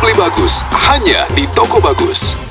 beli bagus hanya di Toko Bagus.